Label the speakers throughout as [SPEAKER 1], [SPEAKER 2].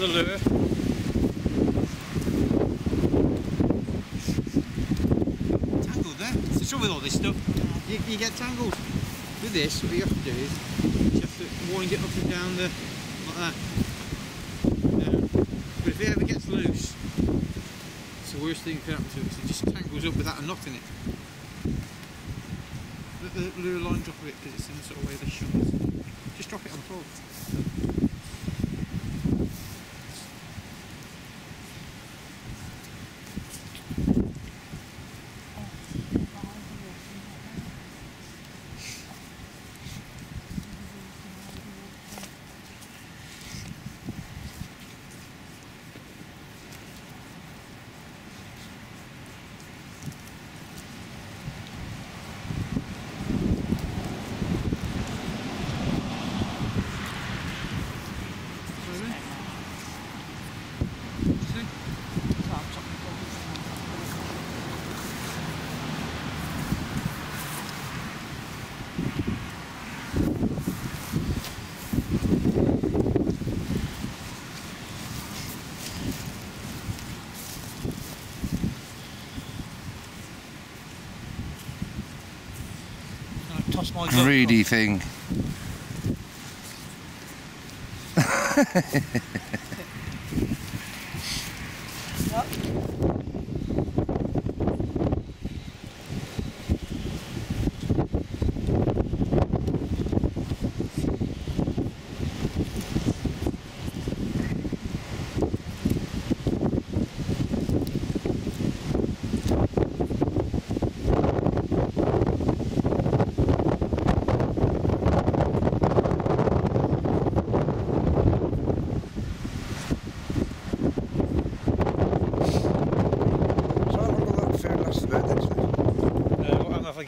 [SPEAKER 1] the lure. Tangled there. It's the trouble with all this stuff. You, you get tangled. With this, what you have to do is you have to wind it up and down the like that. Um, but if it ever gets loose, it's the worst thing that can happen to it. 'cause It just tangles up without a knot in it. Let the lure line drop a bit because it's in the sort of way the shot. Just drop it on the floor.
[SPEAKER 2] Greedy thing. So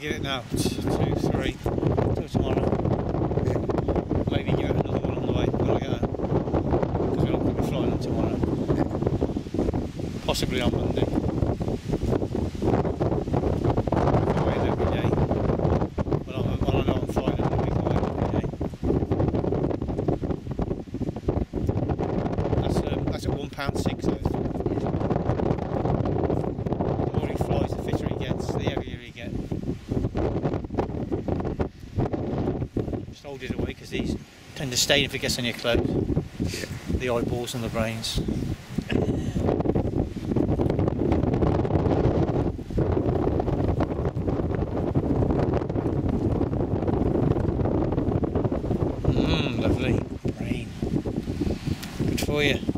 [SPEAKER 1] get it now. Two, three, till tomorrow. Yeah. Maybe get another one on the way Gotta get home. Because we're not going to be flying on tomorrow. Possibly on Monday. Um, that's at £1.60. It away because these tend to stain if it gets on your clothes. The eyeballs and the brains. Mmm, lovely. Brain. Good for you.